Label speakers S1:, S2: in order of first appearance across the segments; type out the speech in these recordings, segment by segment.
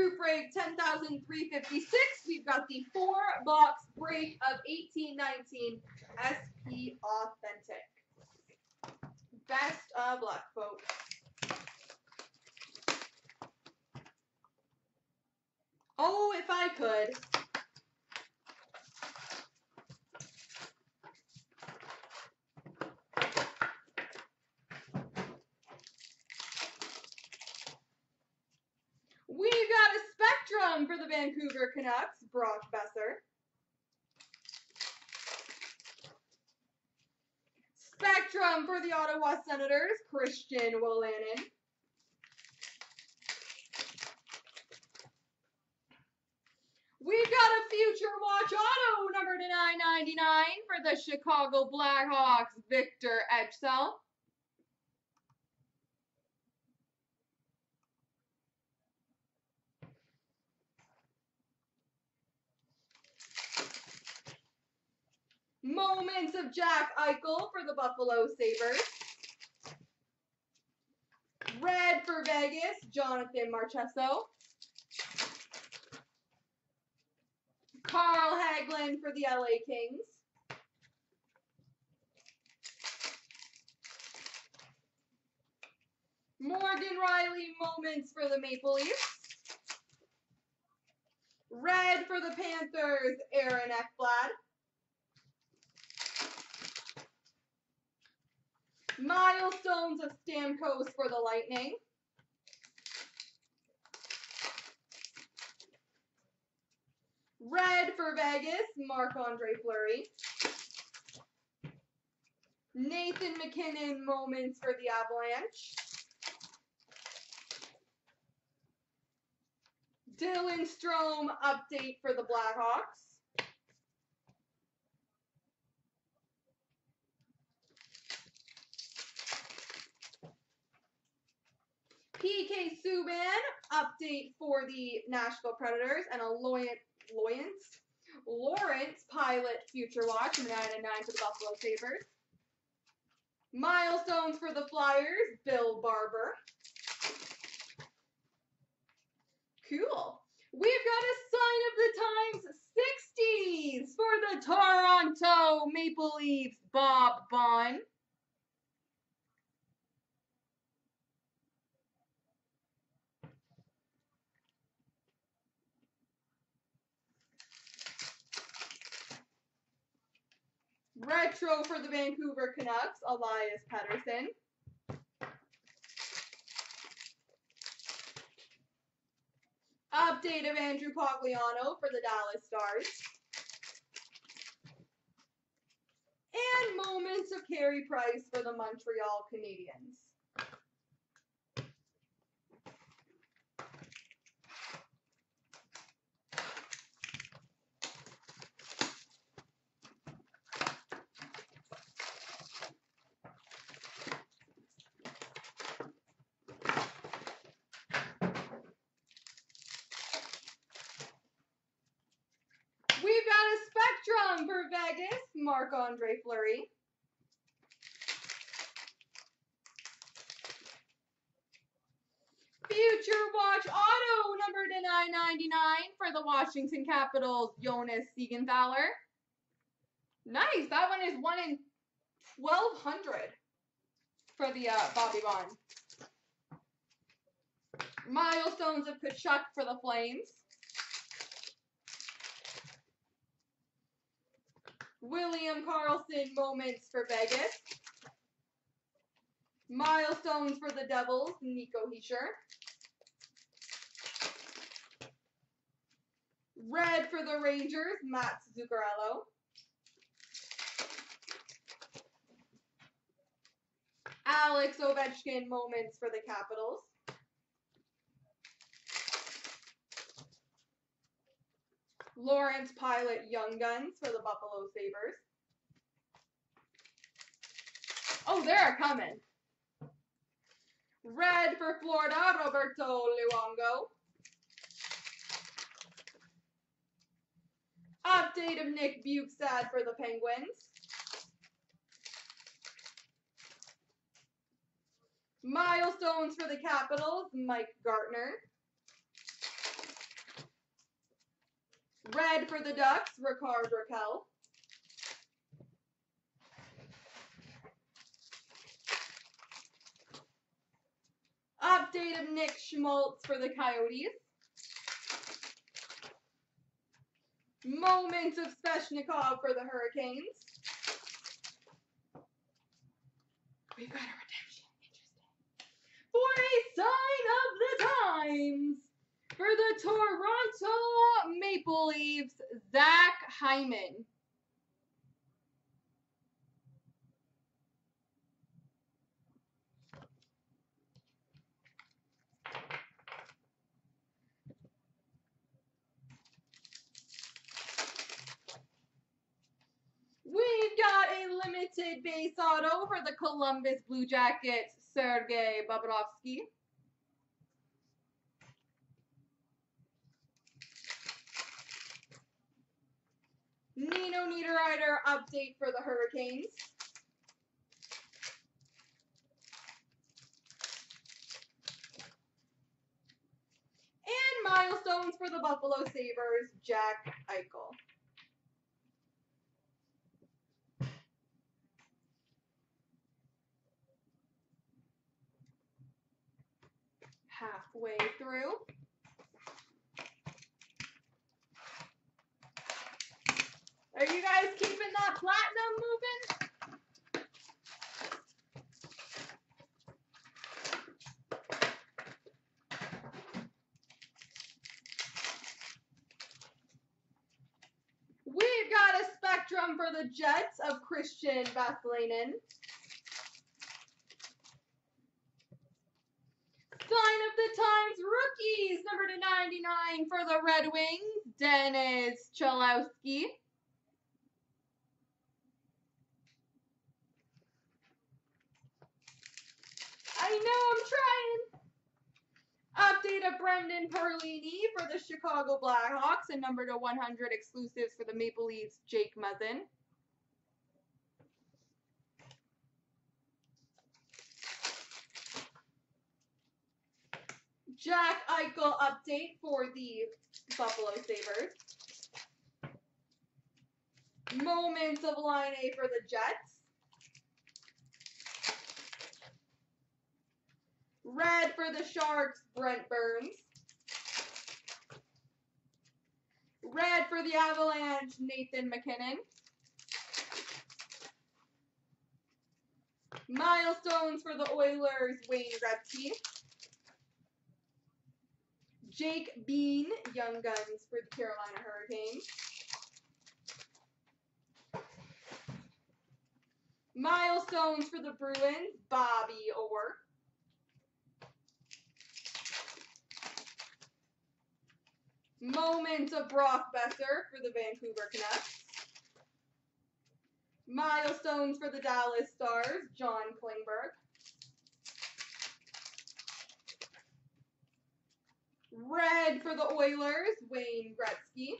S1: group break 10,356. We've got the four box break of 1819 SP Authentic. Best of luck, folks. Oh, if I could. We've got a Spectrum for the Vancouver Canucks, Brock Boeser. Spectrum for the Ottawa Senators, Christian Wolanin. We've got a Future Watch Auto number to 999 for the Chicago Blackhawks, Victor Ejdsell. Moments of Jack Eichel for the Buffalo Sabres. Red for Vegas, Jonathan Marchessault. Carl Hagelin for the LA Kings. Morgan Rielly moments for the Maple Leafs. Red for the Panthers, Aaron Ekblad. Milestones of Stamkos for the Lightning. Red for Vegas, Marc-Andre Fleury. Nathan MacKinnon moments for the Avalanche. Dylan Strome update for the Blackhawks. PK Subban update for the Nashville Predators and a Lawrence Lawrence Pilut Future Watch from 9 and 9 for the Buffalo Sabres. Milestones for the Flyers, Bill Barber. Cool. We've got a sign of the times 60s for the Toronto Maple Leafs, Bob Baun. Retro for the Vancouver Canucks, Elias Pettersson. Update of Andrew Cogliano for the Dallas Stars. And moments of Carey Price for the Montreal Canadiens. We've got a Spectrum for Vegas, Marc-Andre Fleury. Future Watch Auto number to 999 for the Washington Capitals, Jonas Siegenthaler. Nice. That one is one in 1200 for the uh, Bobby Baun. Milestones of Tkachuk for the Flames. William Karlsson moments for Vegas. Milestones for the Devils, Nico Hischier. Red for the Rangers, Matt Zuccarello. Alex Ovechkin moments for the Capitals. Lawrence Pilut Young Guns for the Buffalo Sabres. Oh, they're coming. Red for Florida, Roberto Luongo. Update of Nick Bjugstad for the Penguins. Milestones for the Capitals, Mike Gartner. Red for the Ducks, Rickard Rakell. Update of Nick Schmaltz for the Coyotes. Moments of Svechnikov for the Hurricanes. We've got a redemption. Interesting. For a sign of the times. For the Toronto Maple Leafs, Zach Hyman. We've got a limited base auto for the Columbus Blue Jackets, Sergei Bobrovsky. Nino Niederreiter update for the Hurricanes. And milestones for the Buffalo Sabres, Jack Eichel. Are you guys keeping that platinum moving? We've got a spectrum for the Jets of Kristian Vesalainen. Sign of the Times rookies, number to 99 for the Red Wings, Dennis Cholowski. I know I'm trying. Update of Brendan Perlini for the Chicago Blackhawks and number to 100 exclusives for the Maple Leafs, Jake Muzzin. Jack Eichel update for the Buffalo Sabres. Moments of Laine for the Jets. Red for the Sharks, Brent Burns. Red for the Avalanche, Nathan MacKinnon. Milestones for the Oilers, Wayne Gretzky. Jake Bean, Young Guns for the Carolina Hurricanes. Milestones for the Bruins, Bobby Orr. Moments of Brock Boeser for the Vancouver Canucks. Milestones for the Dallas Stars, John Klingberg. Red for the Oilers, Wayne Gretzky.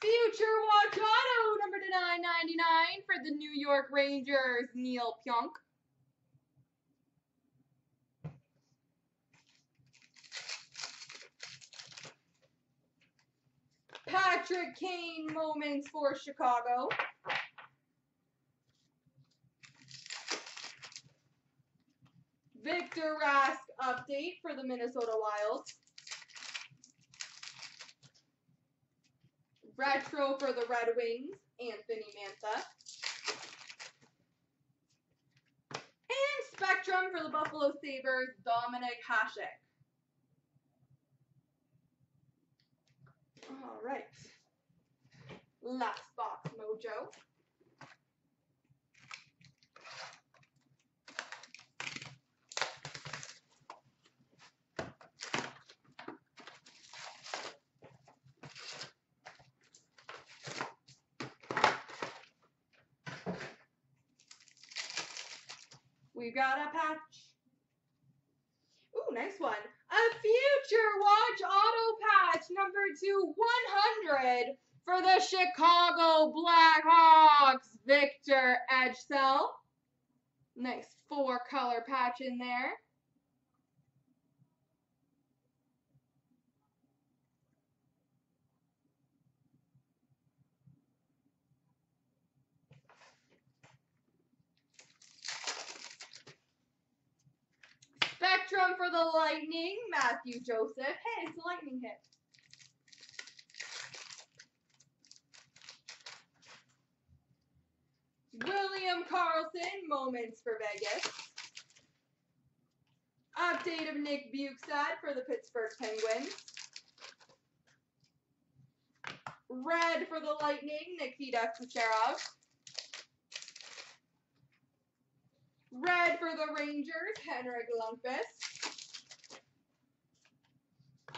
S1: Future Watch Auto, number to 999 for the New York Rangers, Neal Pionk. Patrick Kane moments for Chicago. Victor Rask update for the Minnesota Wild. Retro for the Red Wings, Anthony Mantha. And Spectrum for the Buffalo Sabres, Dominik Hasek. All right. Last box, Mojo. We got a patch. Ooh, nice one. A future watch auto patch number two, 100 for the Chicago Blackhawks, Victor Ejdsell. Nice four color patch in there. For the Lightning, Matthew Joseph. Hey, it's a lightning hit. William Karlsson, Moments for Vegas. Update of Nick Bjugstad for the Pittsburgh Penguins. Red for the Lightning, Nikita Kucherov. Red for the Rangers, Henrik Lundqvist.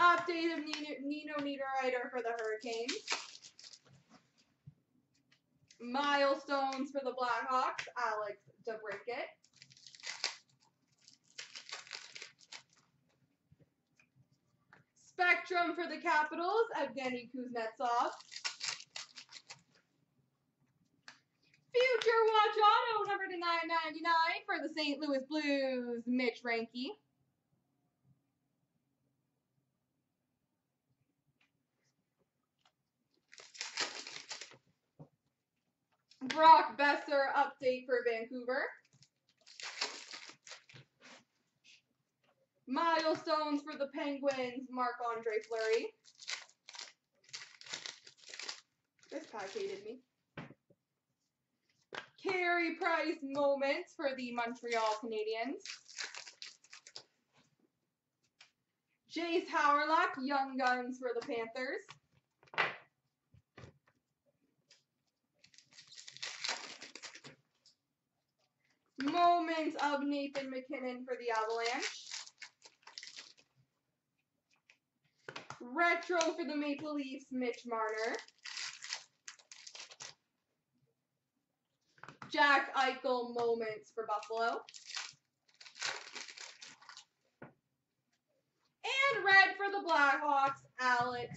S1: Update of Nino, Niederreiter for the Hurricanes. Milestones for the Blackhawks, Alex DeBrincat. Spectrum for the Capitals, Evgeny Kuznetsov. Future Watch Auto, number to 999 for the St. Louis Blues, Mitch Reinke. Brock Boeser update for Vancouver. Milestones for the Penguins, Marc-Andre Fleury. This pack hated me. Carey Price moments for the Montreal Canadiens. Jayce Hawryluk, Young Guns for the Panthers. Moments of Nathan MacKinnon for the Avalanche. Retro for the Maple Leafs, Mitch Marner. Jack Eichel moments for Buffalo. And red for the Blackhawks, Alex